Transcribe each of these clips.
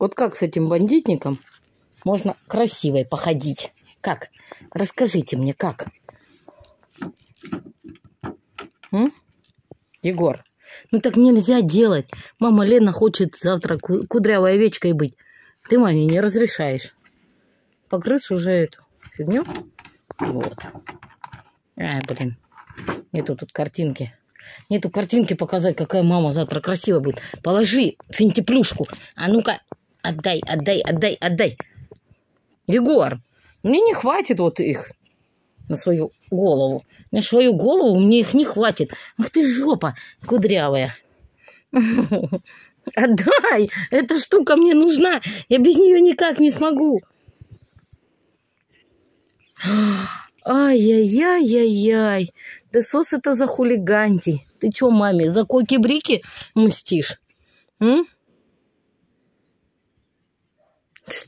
Вот как с этим бандитником можно красивой походить? Как? Расскажите мне, как? М? Егор, ну так нельзя делать. Мама Лена хочет завтра ку- кудрявой овечкой быть. Ты маме не разрешаешь. Погрыз уже эту фигню. Вот. Ай, блин. Нету тут картинки. Нету картинки показать, какая мама завтра красивая будет. Положи финтиплюшку. А ну-ка, отдай, отдай, отдай, отдай. Егор, мне не хватит вот их на свою голову. На свою голову мне их не хватит. Ах ты жопа кудрявая. Отдай! Эта штука мне нужна. Я без нее никак не смогу. Ай-яй-яй-яй-яй. Да сос это за хулиганти. Ты чё, маме, за коки-брики мстишь? М?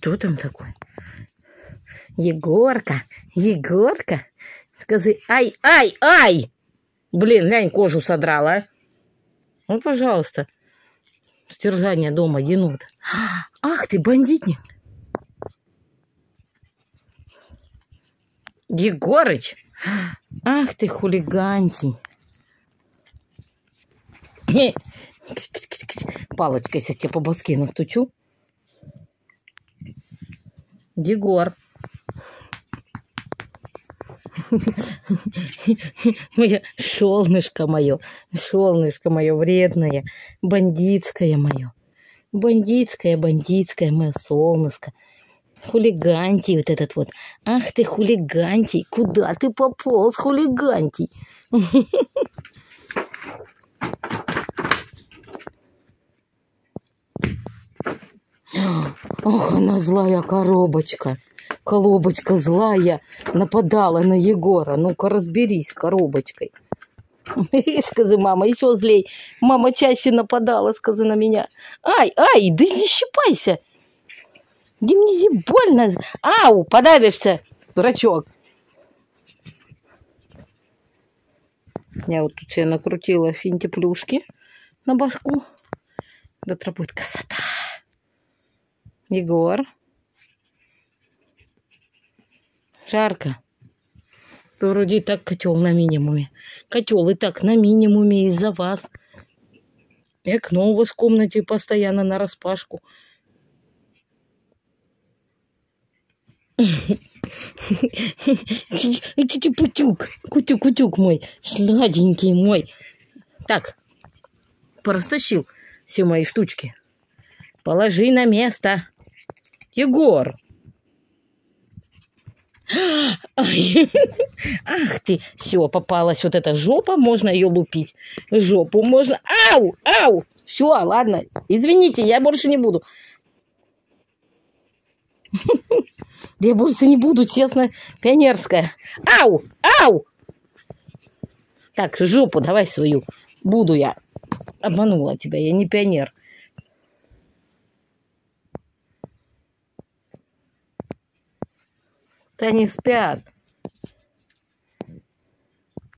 Что там такое? Егорка, Егорка, скажи, ай, ай, ай! Блин, глянь, кожу содрала. а. Ну, пожалуйста. Стержание дома енота. Ах ты, бандитник. Егорыч. Ах ты, хулигантий. Палочкой я тебе по боске настучу. Егор. Моя солнышко мое, солнышко мое вредное, бандитское мое. Бандитское, бандитское мое солнышко. Хулигантий вот этот вот. Ах ты, хулигантий, куда ты пополз, хулигантий? Ох, она злая коробочка. Коробочка злая нападала на Егора. Ну-ка разберись с коробочкой. Сказы, мама, еще злей. Мама чаще нападала, сказы на меня. Ай, ай, да не щипайся. Да мне больно. Ау, подавишься, дурачок. Я вот тут себе накрутила финтиплюшки на башку. Завтра будет красота. Егор. Жарко. То вроде и так котел на минимуме. Котел и так на минимуме из-за вас. И окно у вас в комнате постоянно на распашку. Путюк, кутюк, кутюк мой, сладенький мой. Так, порастащил все мои штучки. Положи на место. Егор. Ах ты, все, попалась вот эта жопа, можно ее лупить. Жопу можно. Ау, ау. Все, ладно, извините, я больше не буду. Я больше не буду, честно, пионерская. Ау, ау. Так, жопу давай свою. Буду я. Обманула тебя, я не пионер. Они спят.